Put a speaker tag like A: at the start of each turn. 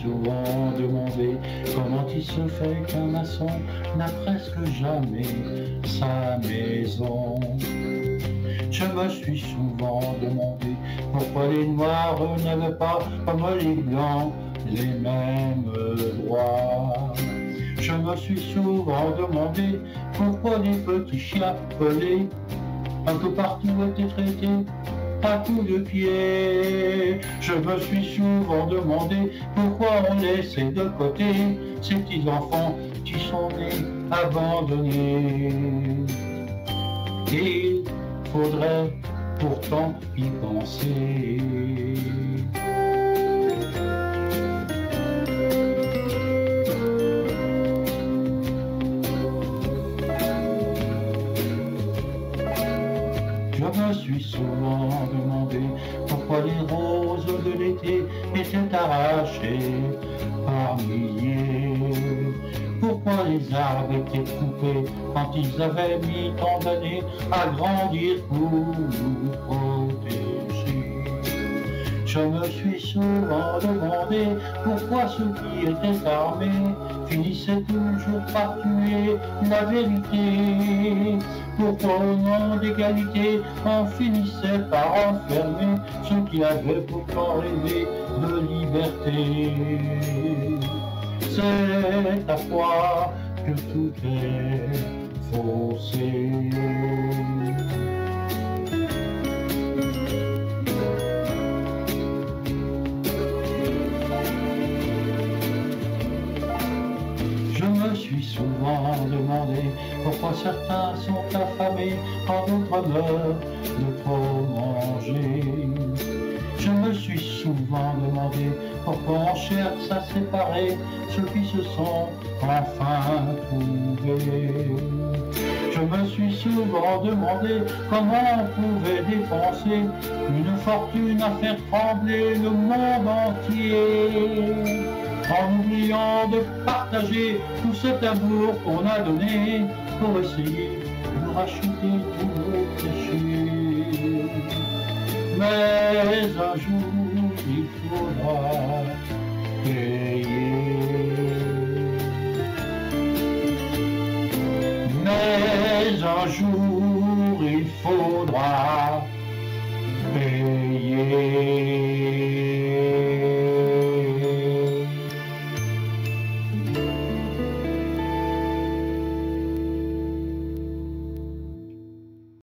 A: souvent demandé comment il se fait qu'un maçon n'a presque jamais sa maison. Je me suis souvent demandé pourquoi les noirs n'avaient pas, comme les blancs, les mêmes droits. Je me suis souvent demandé pourquoi les petits chiens pelés un peu partout étaient traités à coups de pied. Je me suis souvent demandé pourquoi on laissait de côté ces petits enfants qui sont nés abandonnés. Il faudrait pourtant y penser. Je me suis souvent demandé pourquoi les roses de l'été étaient arrachées par milliers. Pourquoi les arbres étaient coupés quand ils avaient mis tant d'années à grandir pour nous protéger. Je me suis souvent demandé pourquoi ceux qui étaient armés finissaient toujours par tuer la vérité. Pourquoi au nom d'égalité on finissait par enfermer ceux qui avaient pourtant rêvé de liberté. C'est à toi que tout est faussé. Suis souvent demandé pourquoi certains sont affamés quand d'autres meurent de trop manger? Je me suis souvent demandé pourquoi on cherche à séparer ceux qui se sont enfin trouvés. Je me suis souvent demandé comment on pouvait dépenser une fortune à faire trembler le monde entier en oubliant de partager tout cet amour qu'on a donné pour essayer de racheter tous nos péchés. Mais un jour, il faudra payer. Mais un jour, il faudra payer.